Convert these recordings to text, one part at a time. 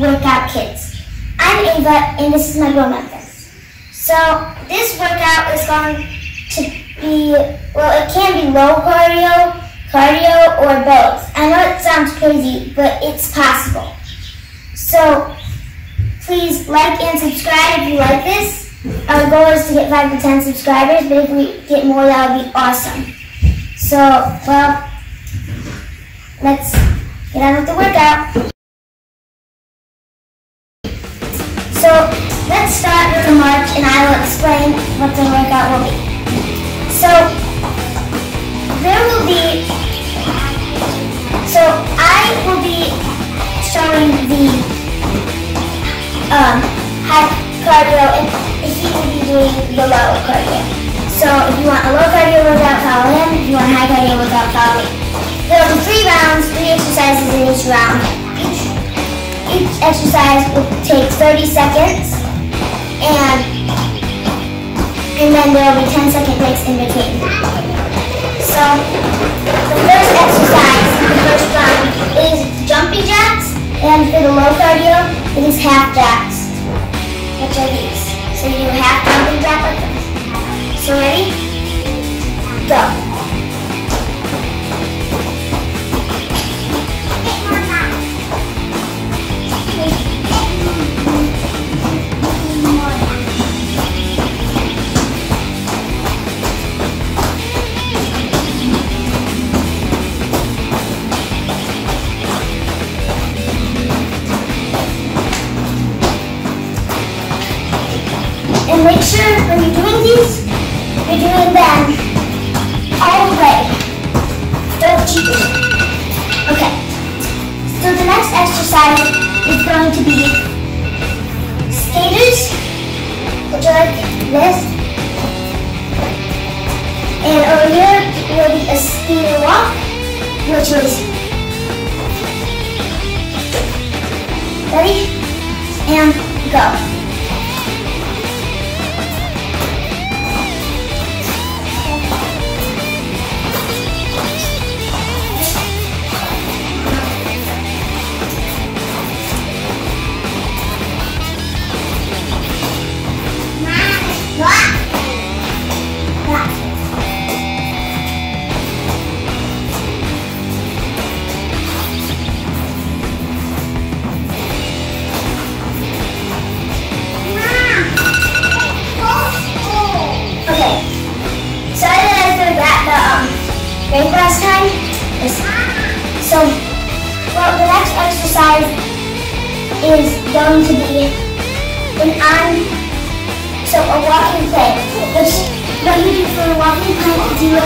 workout kids. I'm Ava and this is my grown-up friends. So this workout is going to be, well it can be low cardio, cardio, or both. I know it sounds crazy, but it's possible. So please like and subscribe if you like this. Our goal is to get 5 to 10 subscribers, but if we get more that would be awesome. So, well, let's get on with the workout. The march and I will explain what the workout will be. So there will be, so I will be showing the um, high cardio and he will be doing the low cardio. So if you want a low cardio workout, follow him. If you want high cardio workout, follow me. There will be three rounds, three exercises in each round. Each each exercise will take 30 seconds and and then there will be 10 second breaks in between. So the first exercise, the first round is jumping jacks and for the low cardio it is half jacks, which are these. So you do half jumping jack like this. So ready? Go. Be a skater walk, which is. Ready? And go. So, well, the next exercise is going to be an on, so a walking plank. Which what you do for a walking plank is you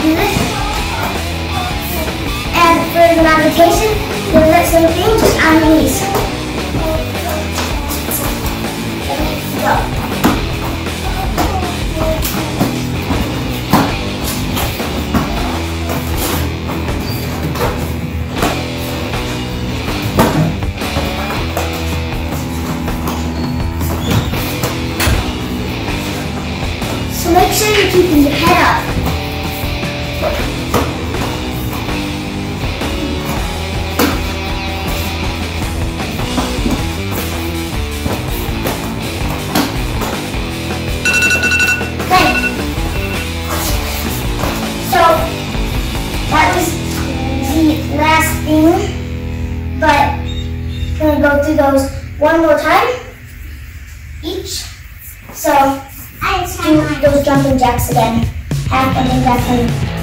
do this, and for the modification, you do that same thing just on your knees. Go. Last thing, but I'm gonna go through those one more time each. So I do those jumping jacks again. Half jumping jacks and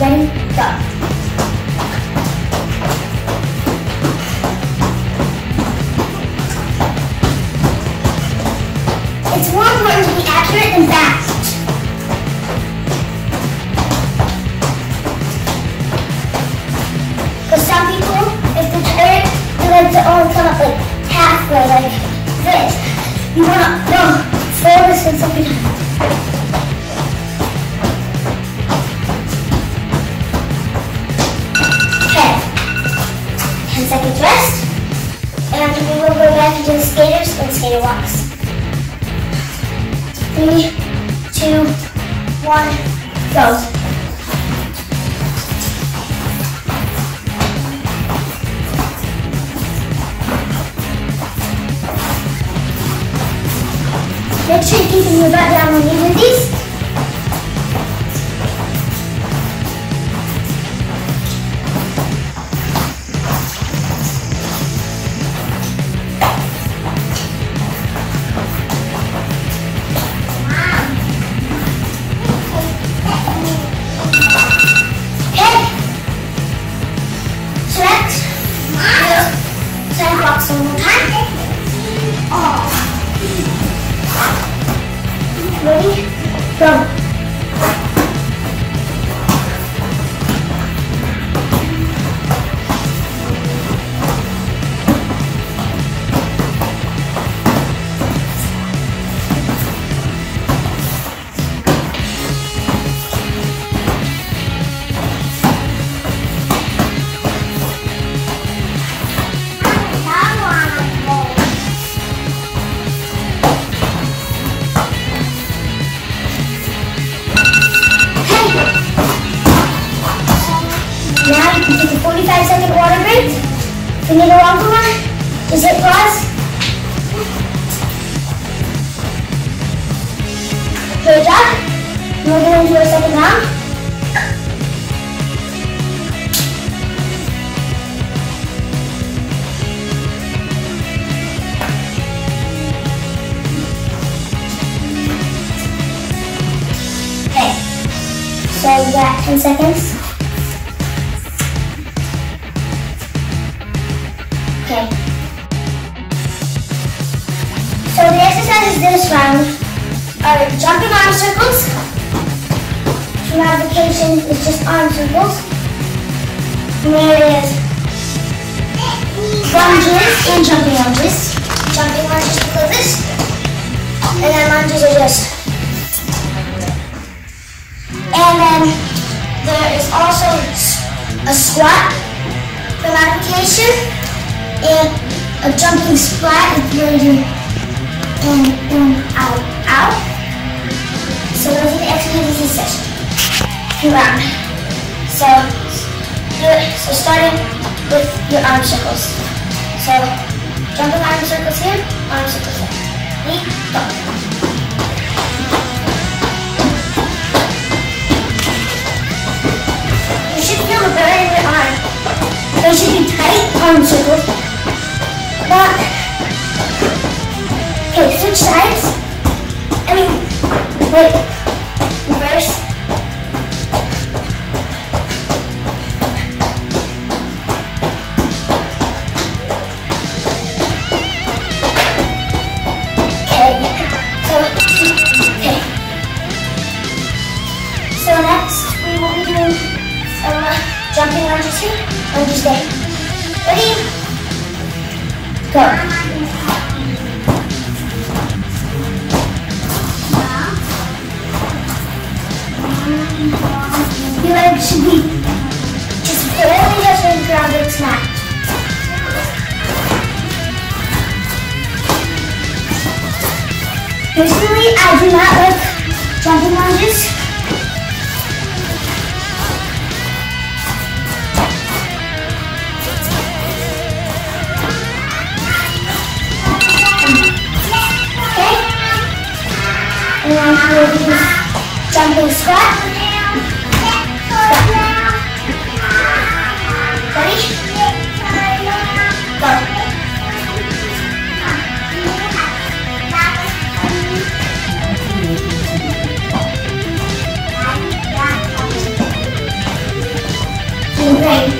ready, go. You wanna go focus on something. Okay. Ten seconds rest. And we will go back into the skaters and skater walks. Three, two, one, go. Make sure you're keeping your butt pause. Good job. We're going to do a second round. Okay. So you got 10 seconds. This round are jumping arm circles. Modification, it's just arm circles. And there is lunges and jumping lunges. Jumping lunges look this. And then lunges are just and then there is also a squat for modification and a jumping squat if you're doing in, in, out, out. So those are the exercises this session. Round. So, do it. So starting with your arm circles. So, jumping arm circles here, arm circles there. Ready? Go. You should feel the burn in your arm. They should be tight arm circles. Not. Switch sides. I mean, wait. Reverse. Okay. So, okay. So next we will be doing some uh, jumping lunges here. There. Ready? And then we'll do this jumping squat. Ready? Go. Feeling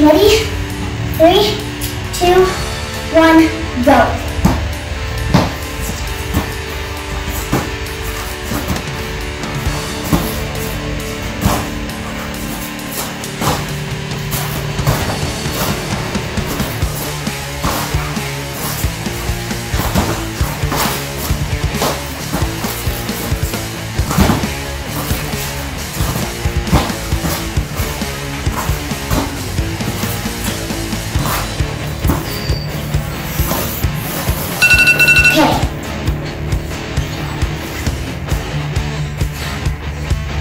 Ready? Three, two, one, go.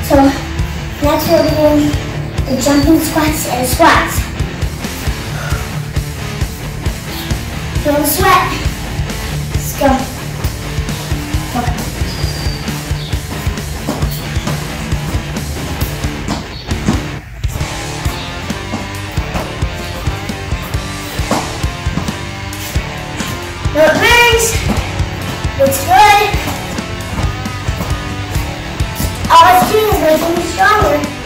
So, next we'll be doing the jumping squats and squats. The sweat. Me stronger.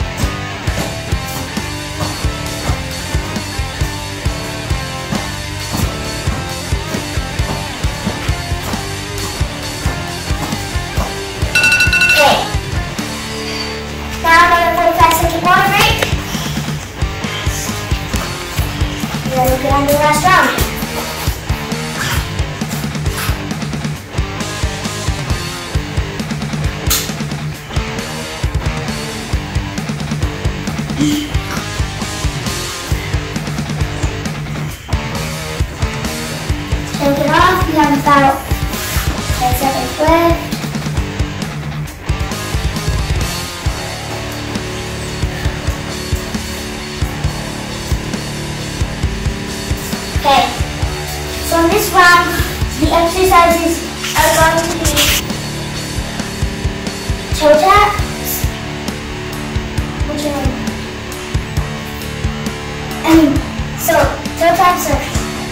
About 10 seconds left. Okay, so in this round, the exercises are going to be toe taps, which are, I mean, so toe taps are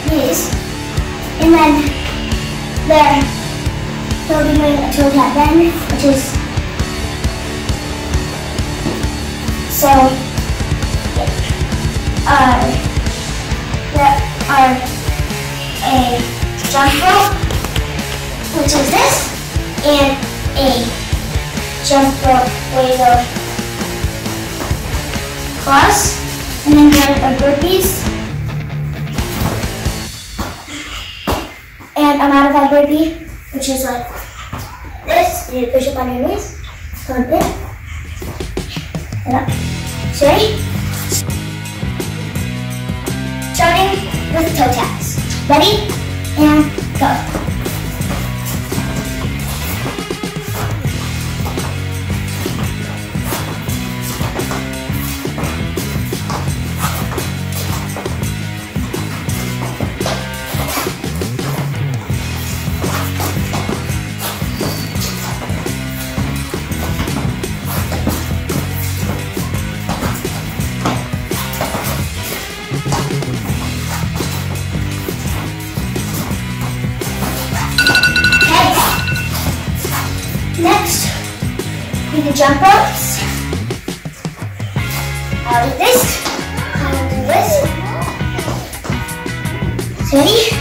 these, and then there. So we made a toe tap then, which is so uh, there are a jump rope, which is this, and a jump rope you go cross, and then there are burpees. And a modified burpee, which is like this. You push up on your knees, come in, and up. Ready? Starting with toe taps. Ready? And go. Jump ropes. I'll do this. I'll do this. Ready?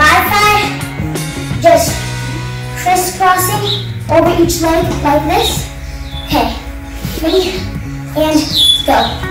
Wi-Fi, just crisscrossing over each leg like this. Okay, ready, and go.